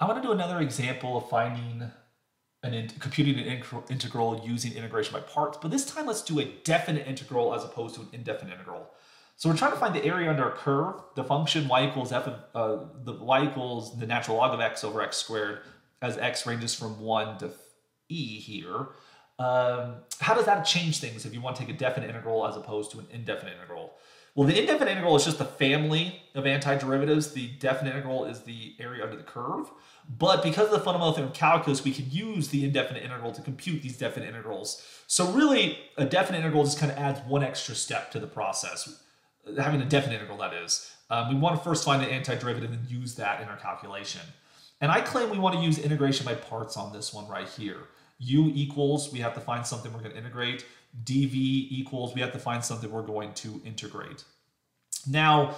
I want to do another example of finding an in, computing an integral using integration by parts, but this time let's do a definite integral as opposed to an indefinite integral. So we're trying to find the area under a curve. The function y equals f of, uh, the y equals the natural log of x over x squared as x ranges from 1 to e here. Um, how does that change things if you want to take a definite integral as opposed to an indefinite integral? Well, the indefinite integral is just the family of antiderivatives. The definite integral is the area under the curve. But because of the fundamental theorem of calculus, we can use the indefinite integral to compute these definite integrals. So really, a definite integral just kind of adds one extra step to the process, having a definite integral, that is. Um, we want to first find the antiderivative and use that in our calculation. And I claim we want to use integration by parts on this one right here. u equals, we have to find something we're going to integrate. Dv equals, we have to find something we're going to integrate. Now,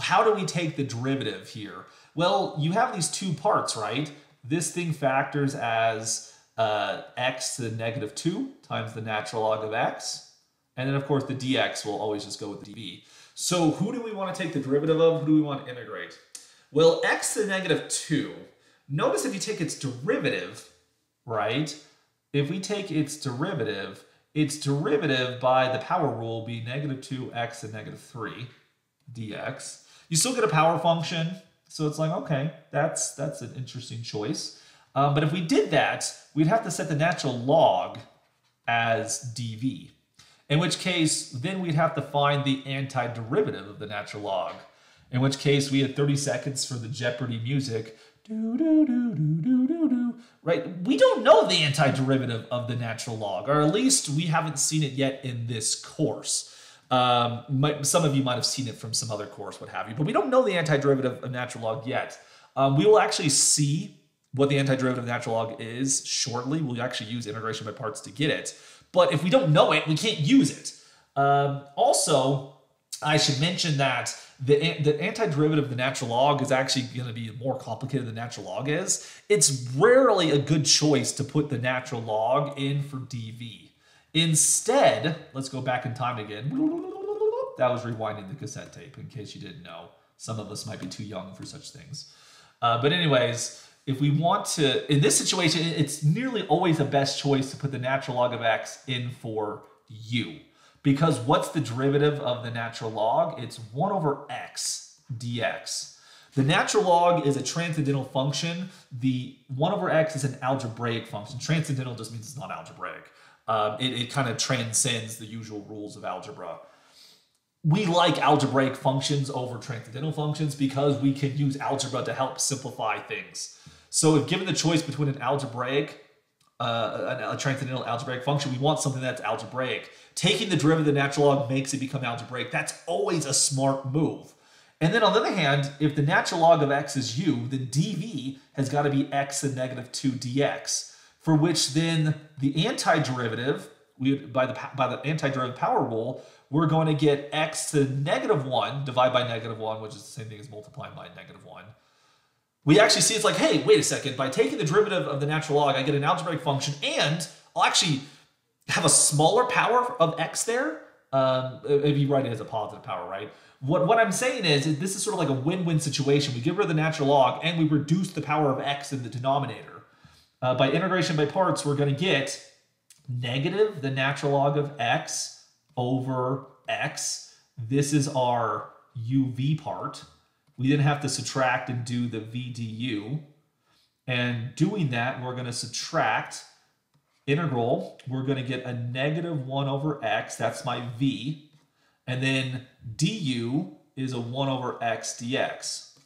how do we take the derivative here? Well, you have these two parts, right? This thing factors as uh, x to the negative 2 times the natural log of x. And then, of course, the dx will always just go with the dv. So who do we want to take the derivative of? Who do we want to integrate? Well, x to the negative 2. Notice if you take its derivative, right? If we take its derivative, its derivative by the power rule be negative 2x and negative 3 dx. You still get a power function, so it's like, okay, that's, that's an interesting choice. Um, but if we did that, we'd have to set the natural log as dv, in which case then we'd have to find the antiderivative of the natural log, in which case we had 30 seconds for the Jeopardy music. Do, do, do, do, do, do, do. Right? We don't know the antiderivative of the natural log, or at least we haven't seen it yet in this course. Um, might, some of you might have seen it from some other course, what have you, but we don't know the antiderivative of natural log yet. Um, we will actually see what the antiderivative of natural log is shortly. We'll actually use integration by parts to get it. But if we don't know it, we can't use it. Um, also, I should mention that the, the antiderivative of the natural log is actually going to be more complicated than natural log is. It's rarely a good choice to put the natural log in for dv. Instead, let's go back in time again. That was rewinding the cassette tape, in case you didn't know. Some of us might be too young for such things. Uh, but anyways, if we want to, in this situation, it's nearly always the best choice to put the natural log of x in for u. Because what's the derivative of the natural log? It's 1 over x dx. The natural log is a transcendental function. The 1 over x is an algebraic function. Transcendental just means it's not algebraic um, it, it kind of transcends the usual rules of algebra. We like algebraic functions over transcendental functions because we can use algebra to help simplify things. So if given the choice between an algebraic, uh, a transcendental algebraic function, we want something that's algebraic. Taking the derivative of the natural log makes it become algebraic. That's always a smart move. And then on the other hand, if the natural log of x is u, then dv has got to be x and negative 2 dx for which then the antiderivative, we, by the, by the antiderivative power rule, we're going to get x to negative 1 divided by negative 1, which is the same thing as multiplying by negative 1. We actually see it's like, hey, wait a second. By taking the derivative of the natural log, I get an algebraic function, and I'll actually have a smaller power of x there. Um, if you write it as a positive power, right? What, what I'm saying is, is this is sort of like a win-win situation. We get rid of the natural log, and we reduce the power of x in the denominator. Uh, by integration by parts, we're going to get negative the natural log of x over x. This is our uv part. We then have to subtract and do the VDU. And doing that, we're going to subtract integral. We're going to get a negative 1 over x. That's my v. And then du is a 1 over x dx,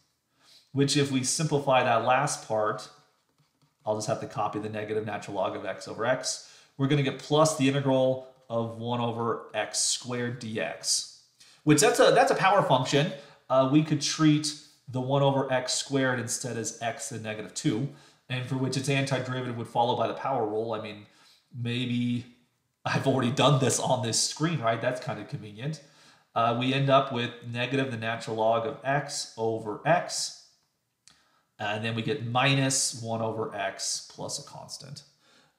which if we simplify that last part, I'll just have to copy the negative natural log of x over x. We're going to get plus the integral of 1 over x squared dx, which that's a, that's a power function. Uh, we could treat the 1 over x squared instead as x to the negative 2, and for which its antiderivative would follow by the power rule. I mean, maybe I've already done this on this screen, right? That's kind of convenient. Uh, we end up with negative the natural log of x over x and then we get minus 1 over x plus a constant,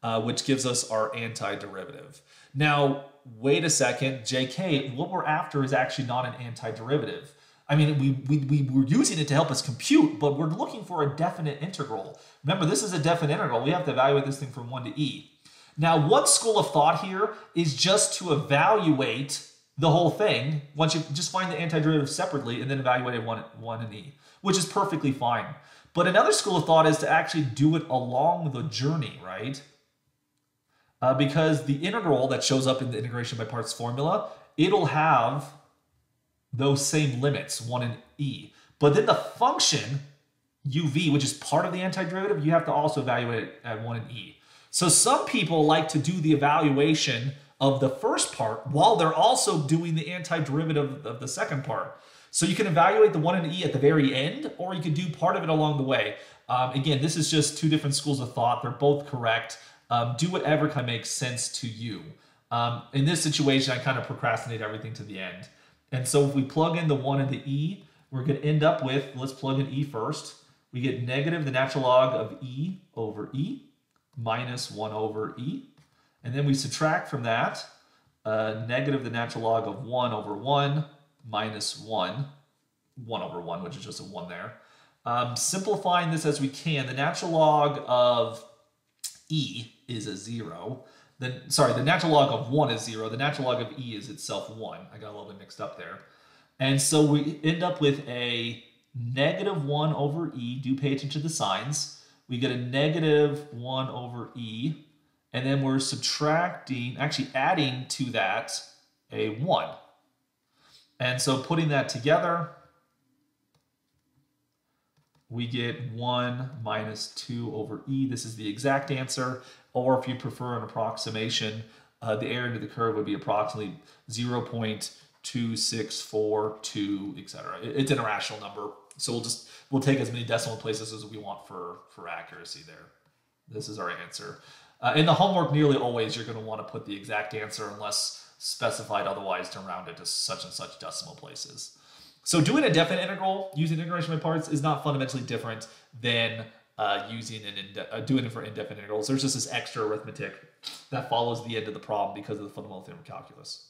uh, which gives us our antiderivative. Now, wait a second, jk, what we're after is actually not an antiderivative. I mean, we, we, we were using it to help us compute, but we're looking for a definite integral. Remember, this is a definite integral. We have to evaluate this thing from 1 to e. Now, one school of thought here is just to evaluate the whole thing once you just find the antiderivative separately and then evaluate it one, one and e, which is perfectly fine. But another school of thought is to actually do it along the journey, right? Uh, because the integral that shows up in the integration by parts formula, it'll have those same limits, 1 and e. But then the function, uv, which is part of the antiderivative, you have to also evaluate it at 1 and e. So some people like to do the evaluation of the first part while they're also doing the antiderivative of the second part. So you can evaluate the 1 and e at the very end, or you could do part of it along the way. Um, again, this is just two different schools of thought. They're both correct. Um, do whatever kind of makes sense to you. Um, in this situation, I kind of procrastinate everything to the end. And so if we plug in the 1 and the e, we're going to end up with, let's plug in e first. We get negative the natural log of e over e minus 1 over e. And then we subtract from that uh, negative the natural log of 1 over 1 minus 1, 1 over 1, which is just a 1 there. Um, simplifying this as we can, the natural log of e is a 0 the, sorry, the natural log of 1 is 0. The natural log of e is itself 1. I got a little bit mixed up there. And so we end up with a negative 1 over e. Do pay attention to the signs. We get a negative 1 over e. And then we're subtracting, actually adding to that a 1. And so putting that together, we get 1 minus 2 over e. This is the exact answer or if you prefer an approximation, uh, the area under the curve would be approximately 0.2642, etc. It's an irrational number, so we'll just we'll take as many decimal places as we want for for accuracy there. This is our answer. Uh, in the homework, nearly always you're going to want to put the exact answer unless specified otherwise to round it to such and such decimal places. So doing a definite integral using integration by parts is not fundamentally different than uh, using and uh, doing it for indefinite integrals. There's just this extra arithmetic that follows the end of the problem because of the fundamental theorem of calculus.